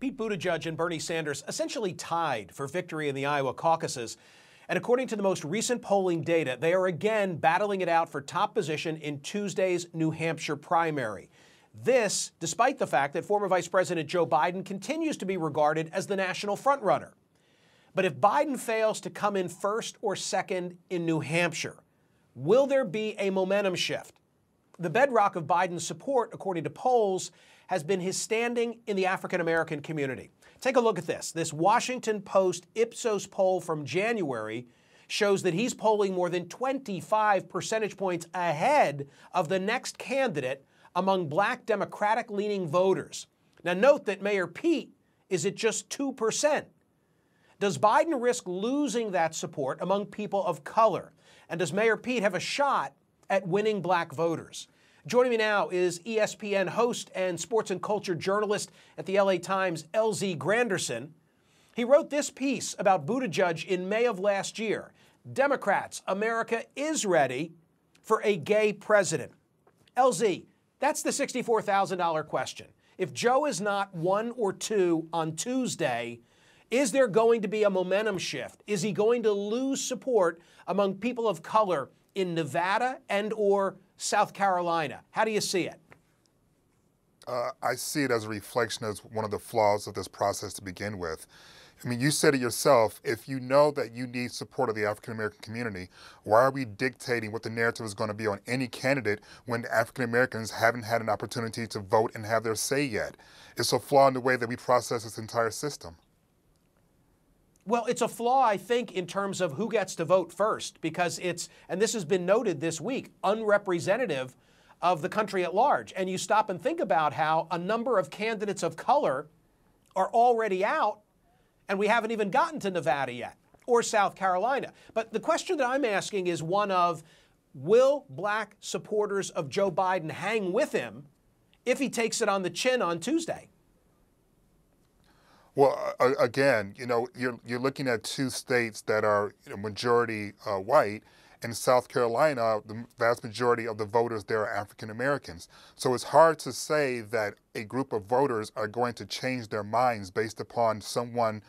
Pete Buttigieg and Bernie Sanders essentially tied for victory in the Iowa caucuses. And according to the most recent polling data, they are again battling it out for top position in Tuesday's New Hampshire primary. This, despite the fact that former Vice President Joe Biden continues to be regarded as the national frontrunner. But if Biden fails to come in first or second in New Hampshire, will there be a momentum shift? The bedrock of Biden's support, according to polls, has been his standing in the African American community. Take a look at this. This Washington Post Ipsos poll from January shows that he's polling more than 25 percentage points ahead of the next candidate among black Democratic leaning voters. Now, note that Mayor Pete is at just 2%. Does Biden risk losing that support among people of color? And does Mayor Pete have a shot at winning black voters? Joining me now is ESPN host and sports and culture journalist at the LA Times, LZ Granderson. He wrote this piece about Buttigieg in May of last year. Democrats, America is ready for a gay president. LZ, that's the $64,000 question. If Joe is not one or two on Tuesday, is there going to be a momentum shift? Is he going to lose support among people of color in Nevada and or South Carolina? How do you see it? Uh, I see it as a reflection as one of the flaws of this process to begin with. I mean, you said it yourself. If you know that you need support of the African American community, why are we dictating what the narrative is going to be on any candidate when African Americans haven't had an opportunity to vote and have their say yet? It's a flaw in the way that we process this entire system. Well, it's a flaw, I think, in terms of who gets to vote first, because it's, and this has been noted this week, unrepresentative of the country at large. And you stop and think about how a number of candidates of color are already out, and we haven't even gotten to Nevada yet or South Carolina. But the question that I'm asking is one of will black supporters of Joe Biden hang with him if he takes it on the chin on Tuesday? Well, again, you know, you're you're looking at two states that are you know, majority uh, white. In South Carolina, the vast majority of the voters there are African Americans. So it's hard to say that a group of voters are going to change their minds based upon someone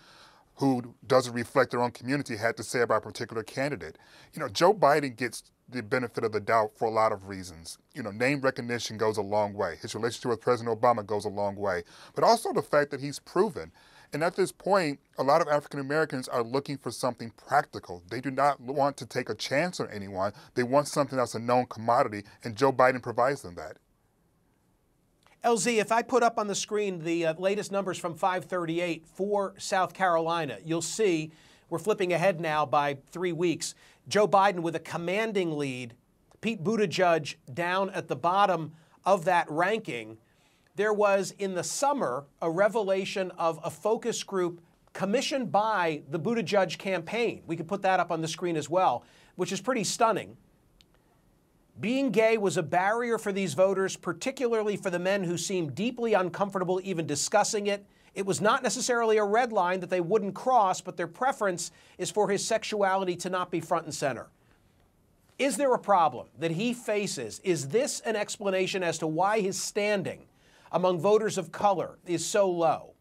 who doesn't reflect their own community had to say about a particular candidate. You know, Joe Biden gets the benefit of the doubt for a lot of reasons. You know, name recognition goes a long way. His relationship with President Obama goes a long way. But also the fact that he's proven and at this point, a lot of African Americans are looking for something practical. They do not want to take a chance on anyone. They want something that's a known commodity, and Joe Biden provides them that. LZ, if I put up on the screen the uh, latest numbers from 538 for South Carolina, you'll see we're flipping ahead now by three weeks. Joe Biden with a commanding lead, Pete Buttigieg down at the bottom of that ranking there was in the summer a revelation of a focus group commissioned by the Buttigieg campaign. We could put that up on the screen as well, which is pretty stunning. Being gay was a barrier for these voters, particularly for the men who seemed deeply uncomfortable even discussing it. It was not necessarily a red line that they wouldn't cross, but their preference is for his sexuality to not be front and center. Is there a problem that he faces? Is this an explanation as to why his standing among voters of color is so low?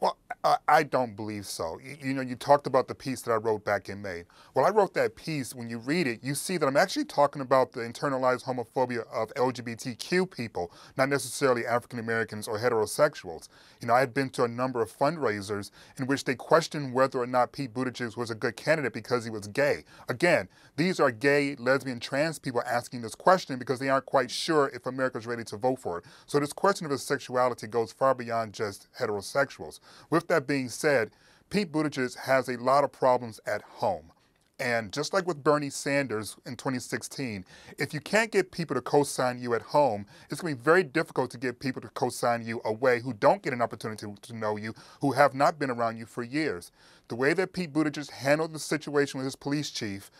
Well, I, I don't believe so. You, you, know, you talked about the piece that I wrote back in May. Well, I wrote that piece. When you read it, you see that I'm actually talking about the internalized homophobia of LGBTQ people, not necessarily African Americans or heterosexuals. You know, I had been to a number of fundraisers in which they questioned whether or not Pete Buttigieg was a good candidate because he was gay. Again, these are gay, lesbian, trans people asking this question because they aren't quite sure if America's ready to vote for it. So this question of his sexuality goes far beyond just heterosexuals. With that being said, Pete Buttigieg has a lot of problems at home. And just like with Bernie Sanders in 2016, if you can't get people to co-sign you at home, it's going to be very difficult to get people to co-sign you away who don't get an opportunity to, to know you, who have not been around you for years. The way that Pete Buttigieg handled the situation with his police chief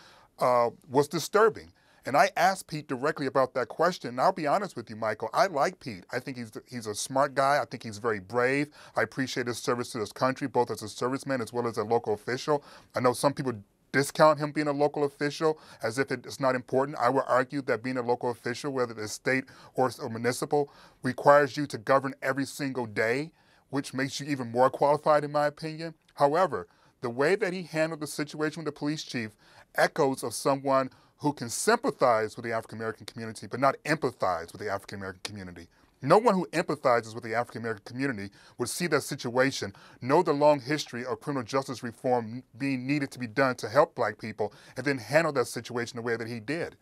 uh, was disturbing. And I asked Pete directly about that question. And I'll be honest with you, Michael. I like Pete. I think he's he's a smart guy. I think he's very brave. I appreciate his service to this country, both as a serviceman as well as a local official. I know some people discount him being a local official as if it's not important. I would argue that being a local official, whether it's state or, or municipal, requires you to govern every single day, which makes you even more qualified, in my opinion. However, the way that he handled the situation with the police chief echoes of someone who can sympathize with the African American community, but not empathize with the African American community. No one who empathizes with the African American community would see that situation, know the long history of criminal justice reform being needed to be done to help black people, and then handle that situation the way that he did.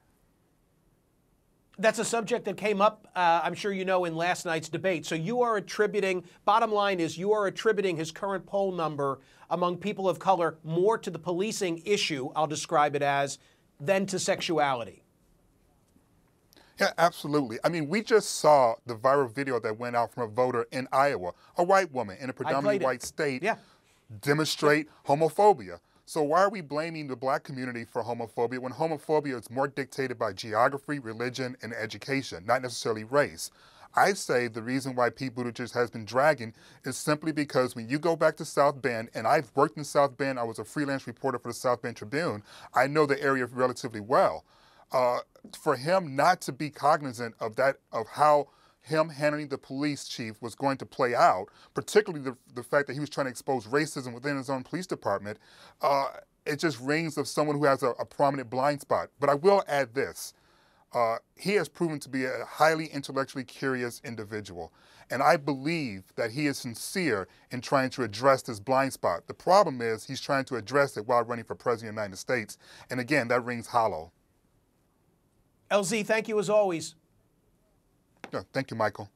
That's a subject that came up, uh, I'm sure you know, in last night's debate. So you are attributing, bottom line is, you are attributing his current poll number among people of color more to the policing issue, I'll describe it as, than to sexuality. Yeah, absolutely. I mean, we just saw the viral video that went out from a voter in Iowa, a white woman in a predominantly white state, yeah. demonstrate homophobia. So why are we blaming the black community for homophobia when homophobia is more dictated by geography, religion, and education, not necessarily race? I say the reason why Pete Buttigieg has been dragging is simply because when you go back to South Bend, and I've worked in South Bend, I was a freelance reporter for the South Bend Tribune, I know the area relatively well. Uh, for him not to be cognizant of that, of how him handling the police chief was going to play out, particularly the, the fact that he was trying to expose racism within his own police department, uh, it just rings of someone who has a, a, prominent blind spot. But I will add this. Uh, he has proven to be a highly intellectually curious individual. And I believe that he is sincere in trying to address this blind spot. The problem is he's trying to address it while running for president of the United States. And again, that rings hollow. LZ, thank you as always. Yeah, thank you, Michael.